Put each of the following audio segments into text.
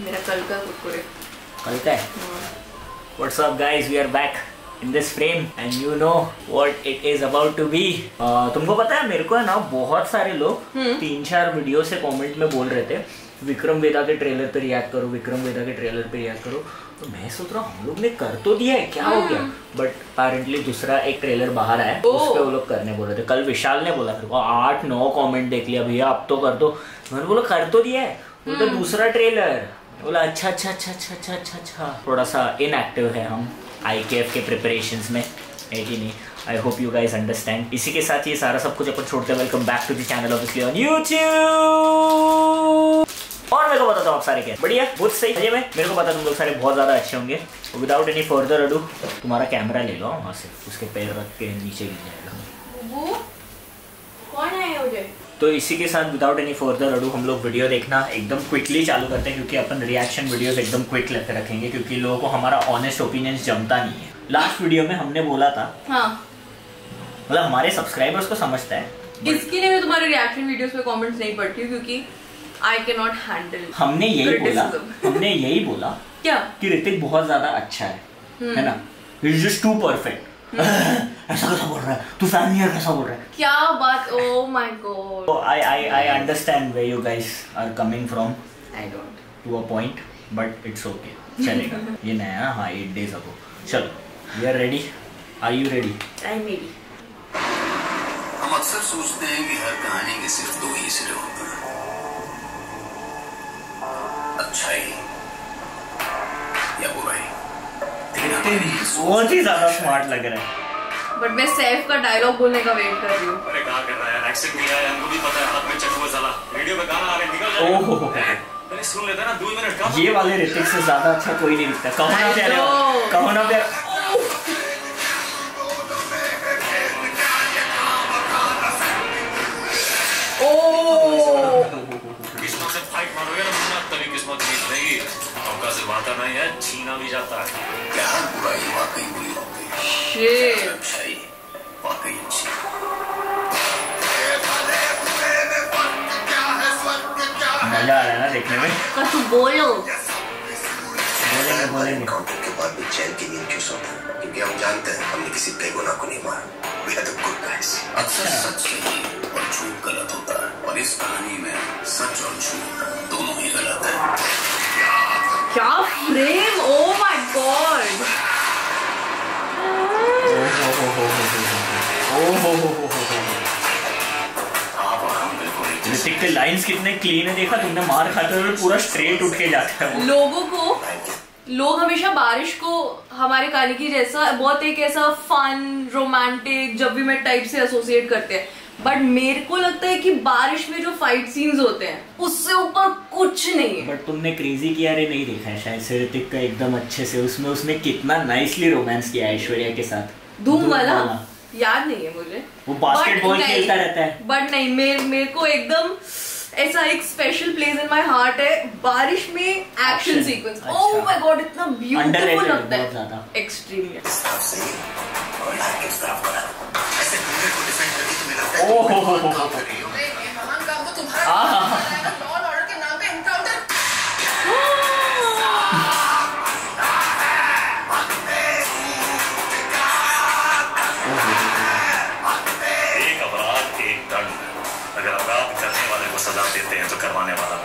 मेरा कल का कुरकुरे कल का है? What's up guys? We are back in this frame and you know what it is about to be. Uh, तुमको पता है मेरे को है ना बहुत सारे लोग तीन चार वीडियो से कमेंट में बोल रहे थे विक्रम वेदा के ट्रेलर पे रिएक्ट करो विक्रम वेदा के ट्रेलर पे रिएक्ट करो। तो मैं सोच रहा हूँ हम लोग ने कर तो दिया है क्या हो गया? बट अपेरेंटली दूसरा एक ट्रेलर बाहर आया। उस पे वो लोग करने बोल रहे थे। कल विशाल ने बोला फिर आठ नौ कमेंट देख लिया भैया अब तो कर दो। मैंने बोला कर तो दिया है। वो तो दूसरा ट्रेलर बोला अच्छा अच्छा अच्छा अच्छा अच्छा अच्छा अच्छा। थोड़ा सा इनएक्टिव है हम आई के एफ़ के प्रिपरेशन में, है कि नहीं? I hope you guys understand इसी के साथ ये सारा सब कुछ अपन छोड़ते हैं। Welcome back to the channel obviously on YouTube और मेरे को बता दो आप सारे क्या बढ़िया, बहुत सही। अजय में, मेरे को पता तुम लोग सारे बहुत ज़्यादा अच्छे होंगे। विदाउट एनी फर्दर अडू तुम्हारा कैमरा ले लो, वहाँ से। उसके पैर रख के नीचे गिर जाएगा। वो कौन है मुझे तो इसी के साथ विदाउट एनी फर्दर अडू हम लोग वीडियो देखना एकदम क्विकली चालू करते हैं क्योंकि अपन रिएक्शन वीडियोस एकदम क्विक रखेंगे क्योंकि लोगों को हमारा ऑनेस्ट ओपिनियंस जमता नहीं है। लास्ट वीडियो में हमने बोला था हाँ। मतलब हमारे सब्सक्राइबर्स को समझता है इसके लिए मैं तुम्हारे रिएक्शन वीडियोस पे कमेंट्स नहीं पढ़ती हूँ क्योंकि आई कैन नॉट हैंडल हमने यही बोला हमने यही बोला क्या? कि ऋतिक बहुत ज़्यादा अच्छा है है ना? इज़ जस्ट टू परफेक्ट ऐसा कैसा बोल रहा है? तू फ़ैन नहीं है कैसा बोल रहा है? क्या बात oh O my god I I I understand where you guys are coming from I don't to a point, but it's okay. चलेगा ये नया है, एट डेज़ अगो चलो we are ready are you ready I may be हम अक्सर सोचते हैं कि हर कहानी के सिर्फ़ दो ही सिरे होते हैं। अच्छाई बहुत ही ज़्यादा स्मार्ट लग रहा है। बट मैं सैफ का डायलॉग बोलने का वेट कर रही हूँ। अरे कहाँ कर रहा है? एक्सेंट नहीं आया हमको भी पता है हाथ में चक्कू साला। वीडियो में गाना आ रहा है निकल जाएगा ओहो। अरे सुन लेता ना दो मिनट का। ये वाले ऋतिक से ज़्यादा अच्छा कोई नहीं दिखता। कहो ना प्यारे कहो ना प्यारे सिलवाता नहीं है छीना भी जाता है क्या बुराई वाकई बुरी होती है अच्छाई वाकई अच्छी मज़ा आ रहा है ना देखने में पर तू बोलो बोलेंगे बोलेंगे एनकाउंटर के बाद भी चैन की नींद क्यों सोता है क्योंकि हम जानते हैं हमने किसी बेगुनाह को नहीं मारा we are the good guys अक्सर सच सही और झूठ गलत होता है और इस कहानी में सच और झूठ दोनों ही गलत है क्या frame oh my god Hrithik के लाइंस कितने क्लीन है देखा तुमने मार खाते हुए पूरा स्ट्रेट उठ के जाता है लोगों को लोग हमेशा बारिश को हमारे कहानी की जैसा बहुत एक ऐसा फन रोमांटिक जब भी मैं टाइप से एसोसिएट करते हैं। बट मेरे को लगता है कि बारिश में जो फाइट सीन्स होते हैं उससे ऊपर कुछ नहीं है। बट तुमने क्रेजी किया रे नहीं देखा है शायद से ऋतिक का एकदम अच्छे से उसमें उसने कितना नाइसली रोमांस किया ऐश्वर्या के साथ। धूम वाला? याद नहीं है मुझे। वो बास्केटबॉल खेलता रहता है। बट नहीं मेरे मेरे को एकदम ऐसा एक special place in my heart है बारिश में action Action, sequence. Oh my god इतना ब्यूटीफुल लगता है। एक्सट्रीमली अगर अपराध करने वाले को सजा देते हैं तो करवाने वाला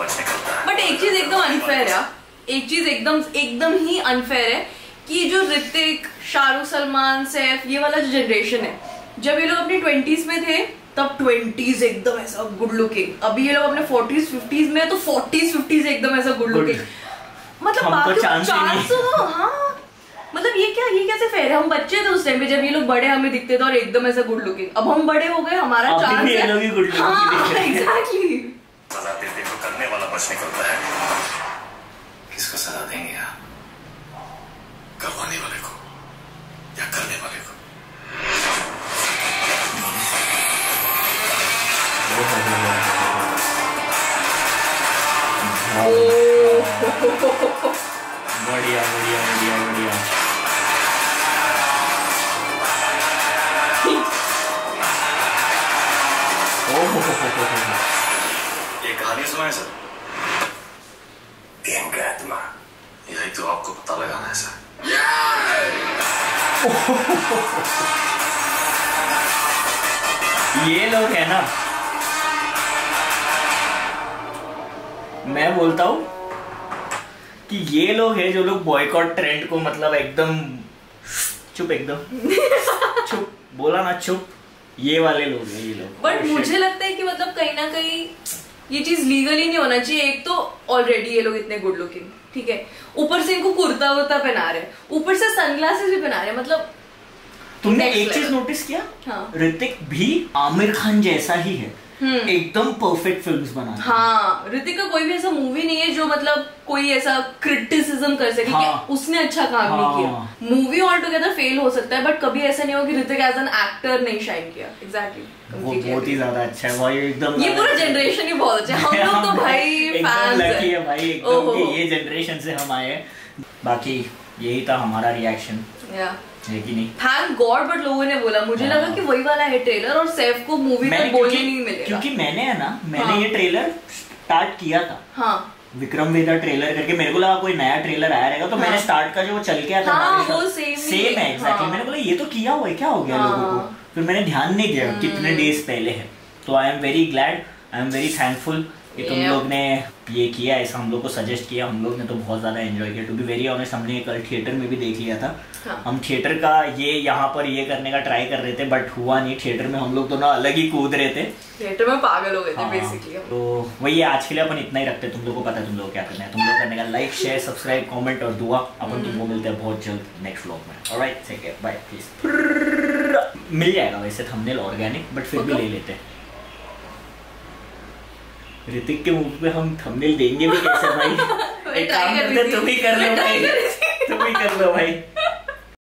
बट एक चीज़ एकदम अनफेयर है, एक चीज़ एकदम एकदम ही अनफेयर है कि जो ऋतिक, शाहरुख सलमान, सैफ, ये वाला जो जनरेशन है जब ये लोग अपनी ट्वेंटीज में थे तब ट्वेंटीज एकदम ऐसा गुड लुकिंग अभी ये लोग अपने फोर्टीज फिफ्टीज में है तो फोर्टीज फिफ्टीज एकदम ऐसा गुड लुकिंग मतलब बाकी ही नहीं। चांस तो हाँ। मतलब ये क्या ये कैसे फेयर है? हम बच्चे थे उस टाइम पे जब ये लोग बड़े हमें दिखते थे और एकदम ऐसा गुड लुकिंग अब हम बड़े हो गए हमारा चांस ही। हैं। एग्जैक्टली सजा देते तो करने वाला बच निकलता है। किसको सजा देंगे आप? करवाने वाले को या करने वाले को? बढ़िया बढ़िया बढ़िया बढ़िया। हो हो हो हो हो। ये कहानी सुना है सर? गेम का है तुम्हें तो आपको पता लगाना है सर। ये लोग है ना मैं बोलता हूँ कि ये लोग हैं जो लोग बॉयकॉट ट्रेंड को मतलब एकदम चुप एकदम। चुप बोला ना चुप ये वाले लोग हैं ये लोग। बट Oh, मुझे लगता है कि मतलब कहीं ना कहीं ये चीज़ लीगली नहीं होना चाहिए। एक तो ऑलरेडी ये लोग इतने गुड लुकिंग ठीक है? ऊपर से इनको कुर्ता वुर्ता पहना रहे हैं। ऊपर से सनग्लासेस भी पहना रहे हैं मतलब तुमने एक चीज़ नोटिस किया? हाँ। ऋतिक भी आमिर खान जैसा ही है। एकदम परफेक्ट फिल्म्स बनाता है हाँ ऋतिक का कोई भी ऐसा मूवी नहीं है जो मतलब कोई ऐसा क्रिटिसिज्म कर सके हाँ। कि उसने अच्छा काम हाँ, नहीं। किया। मूवी ऑल टुगेदर फेल हो सकता है बट कभी ऐसा नहीं हो कि ऋतिक एज एन एक्टर नहीं शाइन किया। एग्जैक्टली वो बहुत ही ज़्यादा अच्छा है भाई एकदम ये पूरा जनरेशन ही बहुत अच्छा है। हम लोग तो भाई फैंस है। भाई एकदम ये जनरेशन से हम आए हैं। बाकी यही था हमारा रिएक्शन या है कि नहीं? थैंक गॉड बट लोगों ने बोला। मुझे हाँ। लगा कि वही वाला है ट्रेलर और सैफ को मूवी में बोलने नहीं मिलेगा। क्योंकि मैंने है ना मैंने हाँ। ये ट्रेलर स्टार्ट किया था। हाँ। विक्रम वेदा ट्रेलर करके मेरे को लगा कोई नया ट्रेलर आया रहेगा तो मैंने स्टार्ट का जो वो चल के आता हाँ, वो साथ, same ही। है है, एग्जैक्टली हाँ। मैंने बोला ये तो किया हुआ है क्या हो गया हाँ। लोगों को? फिर मैंने ध्यान नहीं दिया कितने डेज़ पहले है। तो I am very glad I am very thankful कि तुम लोग ने ये किया ऐसा हम लोग को सजेस्ट किया। हम लोग ने तो बहुत ज़्यादा एंजॉय किया। टू बी वेरी ऑनेस्ट हमने कल थिएटर में भी देख लिया था। हाँ। हम थिएटर का ये यहाँ पर ये करने का ट्राई कर रहे थे बट हुआ नहीं। थिएटर में हम लोग दोनों अलग ही कूद रहे थे। थिएटर में पागल हो गए थे हाँ, बेसिकली तो वही है आज के लिए अपन इतना ही रखते हैं। तुम लोग को पता है तुम लोग क्या करना है। तुम लोग करने का लाइक शेयर सब्सक्राइब कमेंट और दुआ। अपन तुमको मिलते हैं बहुत जल्द नेक्स्ट व्लॉग में। ऑलराइट केयर बाय पीस मिल जाएगा वैसे थंबनेल ऑर्गेनिक बट फिर भी ले लेते हैं। ऋतिक के मुँह पे हम थंबनेल देंगे भी कैसे भाई? एक काम करते तुम ही कर लो भाई। तुम ही कर लो भाई।